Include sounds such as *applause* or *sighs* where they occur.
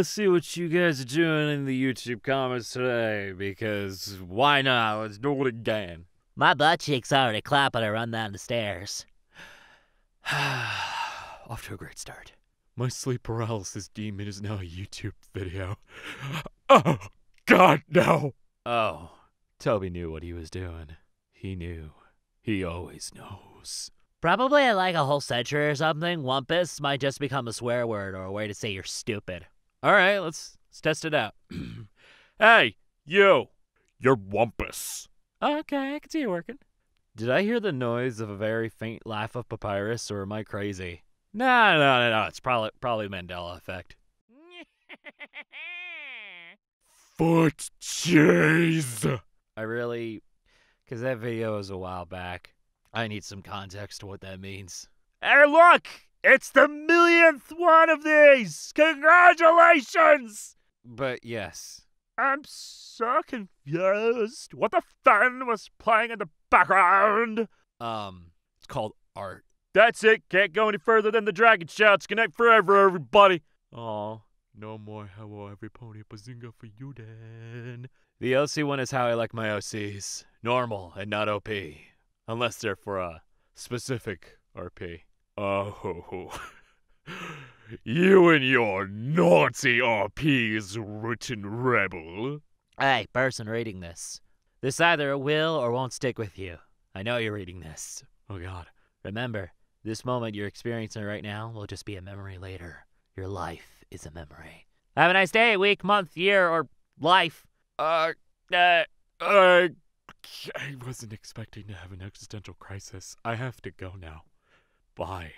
let's see what you guys are doing in the YouTube comments today, because why not? Let's do it again. My butt cheeks already clapping. when I run down the stairs. *sighs* Off to a great start. My sleep paralysis demon is now a YouTube video. *gasps* Oh, God, no! Oh, Toby knew what he was doing. He knew. He always knows. Probably in like a whole century or something, Wumpus might just become a swear word or a way to say you're stupid. All right, let's, let's test it out. *clears throat* hey, you! You're Wumpus. Okay, I can see you working. Did I hear the noise of a very faint laugh of Papyrus, or am I crazy? No, no, no, no. It's probably probably Mandela effect. *laughs* Foot cheese. I really, because that video was a while back. I need some context to what that means. Hey, look! It's the millionth one of these! Congratulations! But yes. I'm so confused. What the fun was playing in the background? Um, it's called art. That's it. Can't go any further than the dragon shouts. Connect forever, everybody. Aw, no more hello every pony bazinga for you then. The OC one is how I like my OCs. Normal and not OP. Unless they're for a specific RP. Oh, *laughs* you and your naughty RPs, written rebel. Hey, person reading this. This either will or won't stick with you. I know you're reading this. Oh god. Remember, this moment you're experiencing right now will just be a memory later. Your life is a memory. Have a nice day, week, month, year, or life. Uh, uh, uh, I wasn't expecting to have an existential crisis. I have to go now. Bye.